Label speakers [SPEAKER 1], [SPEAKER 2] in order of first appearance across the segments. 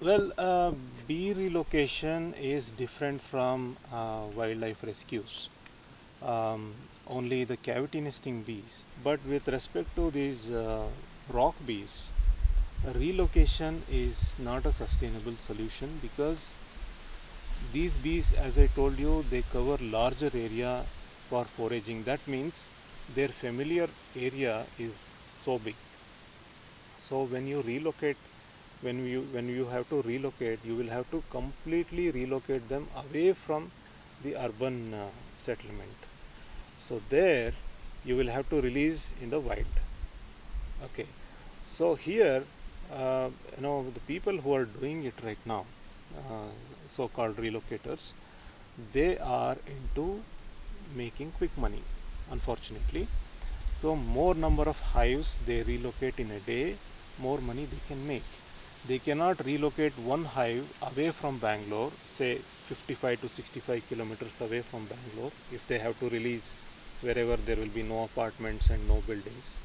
[SPEAKER 1] Well, uh, bee relocation is different from uh, wildlife rescues. Um, only the cavity nesting bees. But with respect to these uh, rock bees, relocation is not a sustainable solution because these bees, as I told you, they cover larger area for foraging. That means their familiar area is so big. So when you relocate when you when you have to relocate you will have to completely relocate them away from the urban uh, settlement. So there you will have to release in the wild. Okay. So here uh, you know the people who are doing it right now uh, so called relocators they are into making quick money unfortunately. So more number of hives they relocate in a day more money they can make they cannot relocate one hive away from Bangalore, say 55 to 65 kilometers away from Bangalore, if they have to release wherever there will be no apartments and no buildings.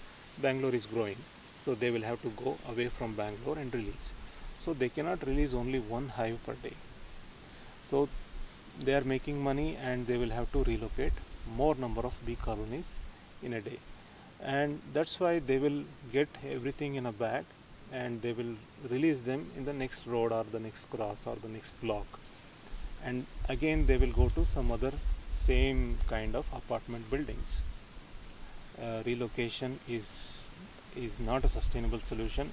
[SPEAKER 1] Bangalore is growing, so they will have to go away from Bangalore and release. So they cannot release only one hive per day. So they are making money and they will have to relocate more number of bee colonies in a day. And that's why they will get everything in a bag and they will release them in the next road or the next cross or the next block. And again they will go to some other same kind of apartment buildings. Uh, relocation is is not a sustainable solution.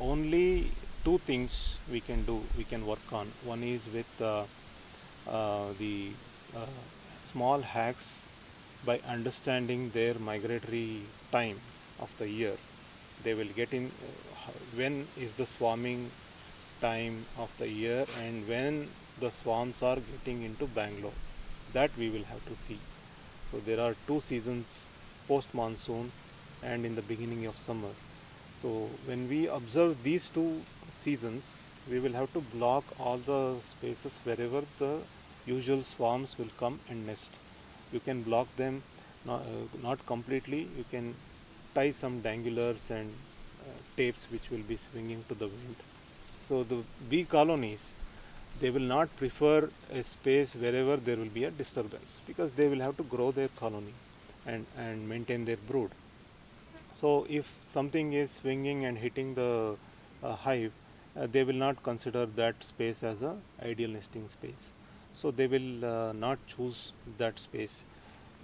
[SPEAKER 1] Only two things we can do we can work on. One is with uh, uh, the uh, small hacks by understanding their migratory time of the year they will get in when is the swarming time of the year and when the swarms are getting into Bangalore. That we will have to see. So there are two seasons post monsoon and in the beginning of summer. So when we observe these two seasons we will have to block all the spaces wherever the usual swarms will come and nest. You can block them not, uh, not completely. You can tie some danglers and uh, tapes which will be swinging to the wind. So the bee colonies, they will not prefer a space wherever there will be a disturbance because they will have to grow their colony and, and maintain their brood. So if something is swinging and hitting the uh, hive, uh, they will not consider that space as a ideal nesting space. So they will uh, not choose that space.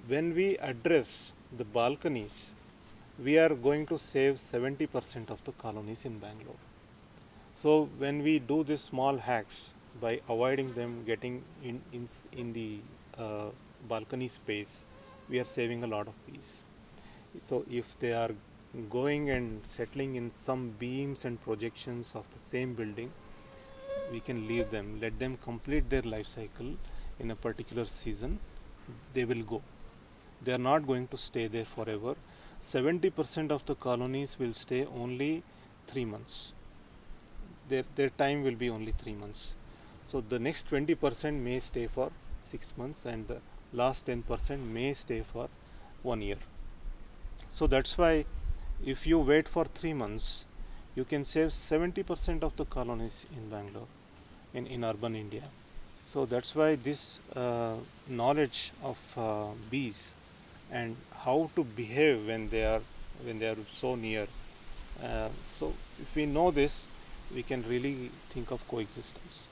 [SPEAKER 1] When we address the balconies, we are going to save 70% of the colonies in Bangalore. So when we do these small hacks by avoiding them getting in, in, in the uh, balcony space, we are saving a lot of bees. So if they are going and settling in some beams and projections of the same building, we can leave them, let them complete their life cycle in a particular season, they will go. They are not going to stay there forever 70% of the colonies will stay only 3 months. Their, their time will be only 3 months. So the next 20% may stay for 6 months and the last 10% may stay for 1 year. So that's why if you wait for 3 months, you can save 70% of the colonies in Bangalore, in, in urban India. So that's why this uh, knowledge of uh, bees and how to behave when they are when they are so near. Uh, so if we know this, we can really think of coexistence.